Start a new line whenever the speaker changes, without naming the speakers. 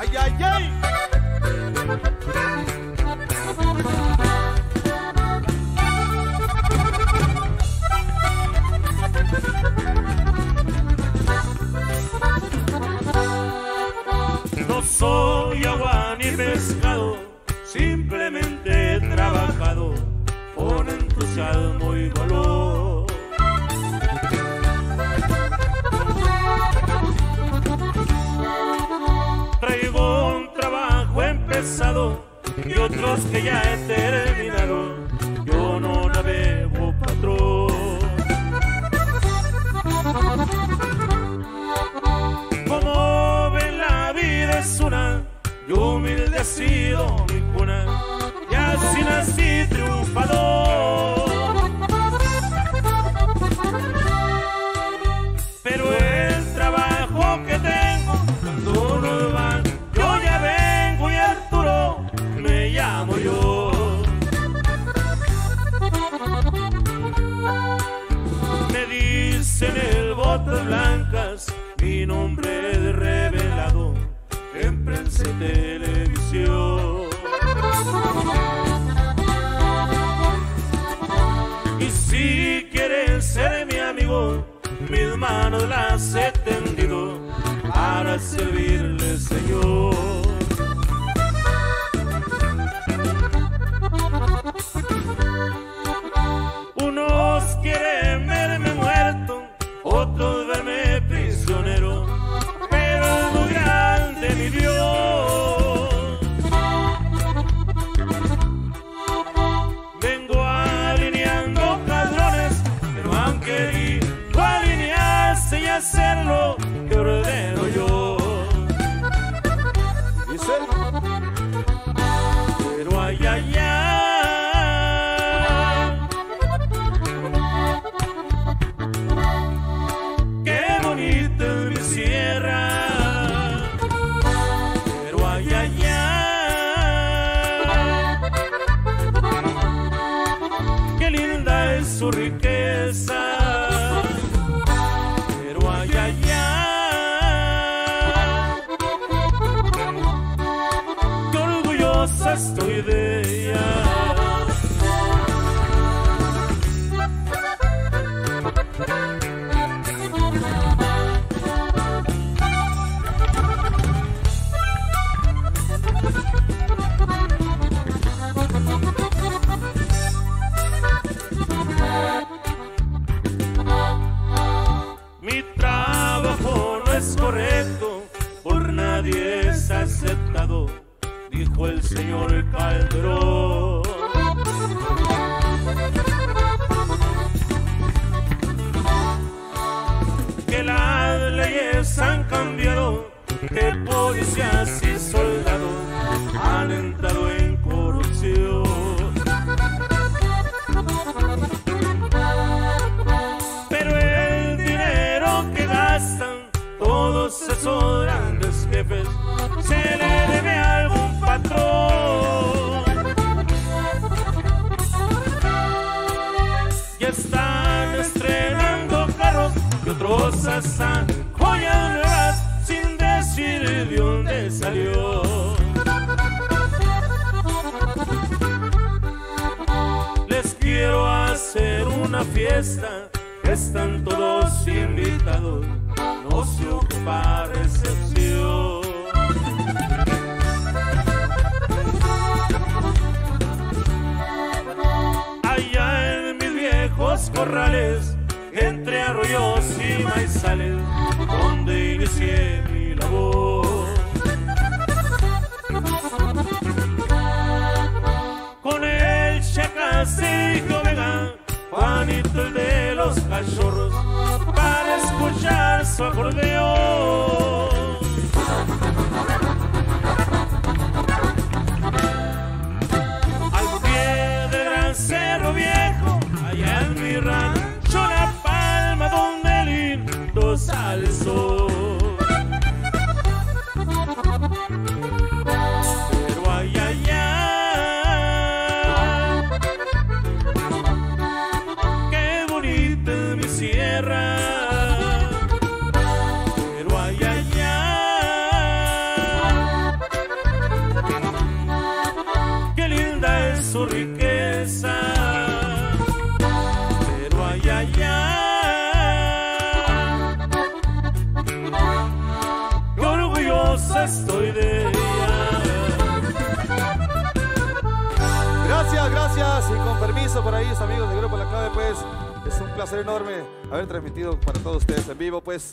¡Ay, ay, ay!
No soy agua ni pescado, simplemente he trabajado con entusiasmo y valor. Y otros que ya he terminado. Blancas, mi nombre es revelado en prensa y televisión. Y si quieres ser mi amigo, mis manos las he tendido para servirle, Señor. Y hacerlo que ordeno yo. Pero ay, ay, ay. Qué bonita es mi sierra. Pero ay, ay, ay. Qué linda es su riqueza. Orgullosa estoy de ella. El señor Calderón. Que las leyes han cambiado, que policías y soldados han entrado en corrupción. Pero el dinero que gastan todos esos grandes jefes hasta joyas nuevas sin decir de dónde salió. Les quiero hacer una fiesta, están todos invitados, no se ocupa recepción. Allá en mis viejos corrales, entre arroyos y donde inicié mi labor. con el Chacacito Vega, Juanito el de los cachorros, para escuchar su acordeón. Riqueza. Pero ay, ay, ay, qué estoy de ella.
Gracias, gracias. Y con permiso por ahí, amigos de Grupo La Clave, pues es un placer enorme haber transmitido para todos ustedes en vivo, pues.